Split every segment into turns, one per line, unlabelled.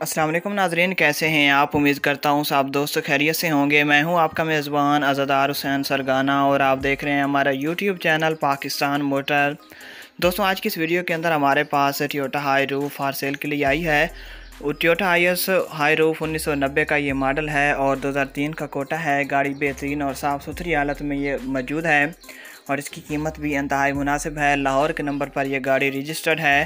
السلام علیکم ناظرین، کیسے ہیں آپ؟ امید کرتا ہوں آپ دوست خیریت سے ہوں گے۔ میں ہوں آپ کا میزبان ازادار حسین سرگانہ اور آپ دیکھ رہے ہیں ہمارا یوٹیوب چینل پاکستان موٹر۔ دوستوں آج کی اس ویڈیو کے اندر ہمارے پاس Toyota high roof for sale کے لیے آئی ہے۔ Toyota I S high roof انیس سو نبے کا یہ ماڈل ہے اور دو ہزار تین کا کوٹا ہے۔ گاڑی بہترین اور صاف ستھری حالت میں یہ موجود ہے اور اس کی قیمت بھی انتہائی مناسب ہے۔ لاہور کے نمبر پر یہ گاڑی رجسٹرڈ ہے۔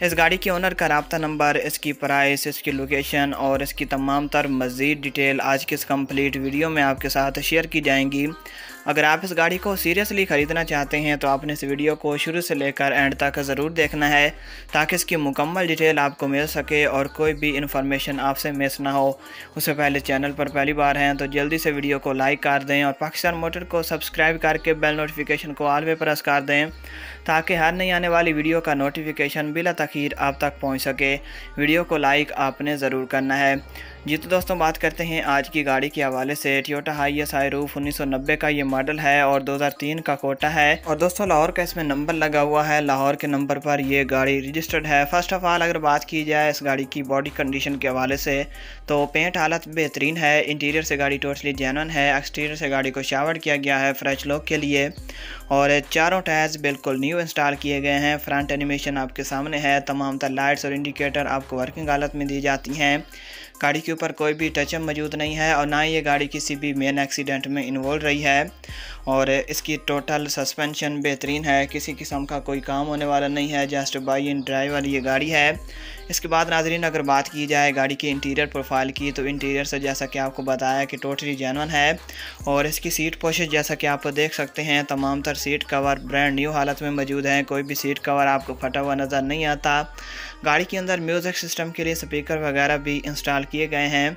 اس گاڑی کے اونر کا رابطہ نمبر، اس کی پرائس اس کی لوکیشن اور اس کی تمام تر مزید ڈیٹیل آج کے اس کمپلیٹ ویڈیو میں آپ کے ساتھ شیئر کی جائیں گی۔ اگر آپ اس گاڑی کو سیریسلی خریدنا چاہتے ہیں تو آپ نے اس ویڈیو کو شروع سے لے کر اینڈ تک ضرور دیکھنا ہے تاکہ اس کی مکمل ڈیٹیل آپ کو مل سکے اور کوئی بھی انفارمیشن آپ سے مس نہ ہو۔ اس سے پہلے چینل پر پہلی بار ہیں تو جلدی سے ویڈیو کو لائک کر دیں اور پاکستان موٹر کو سبسکرائب کر کے بیل نوٹیفیکیشن کو آل وے پرس کر دیں تاکہ ہر نئی آنے والی ویڈیو کا نوٹیفیکیشن بلا تخیر آپ تک پہنچ سکے۔ ویڈیو کو لائک آپ نے ضرور کرنا ہے۔ جی تو دوستوں، بات کرتے ہیں آج کی گاڑی کے حوالے سے۔ ٹیوٹا ہائی ایس آئی روف انیس سو نبے کا یہ ماڈل ہے اور دو ہزار تین کا کوٹا ہے۔ اور دوستوں، لاہور کا اس میں نمبر لگا ہوا ہے۔ لاہور کے نمبر پر یہ گاڑی رجسٹرڈ ہے۔ فرسٹ آف آل اگر بات کی جائے اس گاڑی کی باڈی کنڈیشن کے حوالے سے، تو پینٹ حالت بہترین ہے۔ انٹیریئر سے گاڑی ٹوٹلی جینون ہے۔ ایکسٹیریئر سے گاڑی کو شاور کیا گیا ہے فریش لوک کے لیے۔ اور چاروں ٹائرز بالکل نیو انسٹال کیے گئے ہیں۔ فرنٹ انیمیشن آپ کے سامنے ہے۔ تمام تر لائٹس اور انڈیکیٹر آپ کو ورکنگ حالت میں دی جاتی ہیں۔ گاڑی کی کے اوپر کوئی بھی ٹچ اپ موجود نہیں ہے اور نہ ہی یہ گاڑی کسی بھی مین ایکسیڈنٹ میں انوالو رہی ہے اور اس کی ٹوٹل سسپینشن بہترین ہے، کسی قسم کا کوئی کام ہونے والا نہیں ہے جسٹ بائی ان ڈرائیور یہ گاڑی ہے۔ اس کے بعد ناظرین، اگر بات کی جائے گاڑی کی انٹیریئر پروفائل کی، تو انٹیریئر سے جیسا کہ آپ کو بتایا کہ ٹوٹلی جینون ہے اور اس کی سیٹ پوشش جیسا کہ آپ دیکھ سکتے ہیں، تمام تر سیٹ کور برانڈ نیو حالت میں موجود ہیں۔ کوئی بھی سیٹ کور آپ کو پھٹا ہوا نظر نہیں آتا۔ گاڑی کے اندر میوزک سسٹم کے لیے سپیکر وغیرہ بھی انسٹال کیے گئے ہیں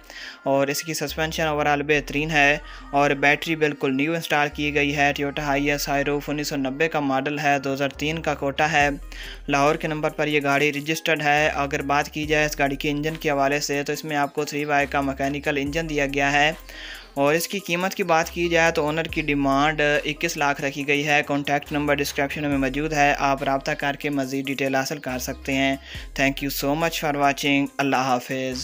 اور اس کی سسپینشن اوورال بہترین ہے اور بیٹری بالکل نیو انسٹال کی گئی ہے۔ ٹیوٹا ہائی ایس آئی روف انیس سو نبے کا ماڈل ہے، دو ہزار تین کا کوٹا ہے۔ لاہور کے نمبر پر یہ گاڑی رجسٹرڈ ہے۔ اگر بات کی جائے اس گاڑی کے انجن کے حوالے سے تو اس میں آپ کو تھری وائی کا مکینیکل انجن دیا گیا ہے۔ اور اس کی قیمت کی بات کی جائے تو اونر کی ڈیمانڈ اکیس لاکھ رکھی گئی ہے۔ کانٹیکٹ نمبر ڈسکرپشن میں موجود ہے۔ آپ رابطہ کر کے مزید ڈیٹیل حاصل کر سکتے ہیں۔ Thank you so much for watching اللہ حافظ۔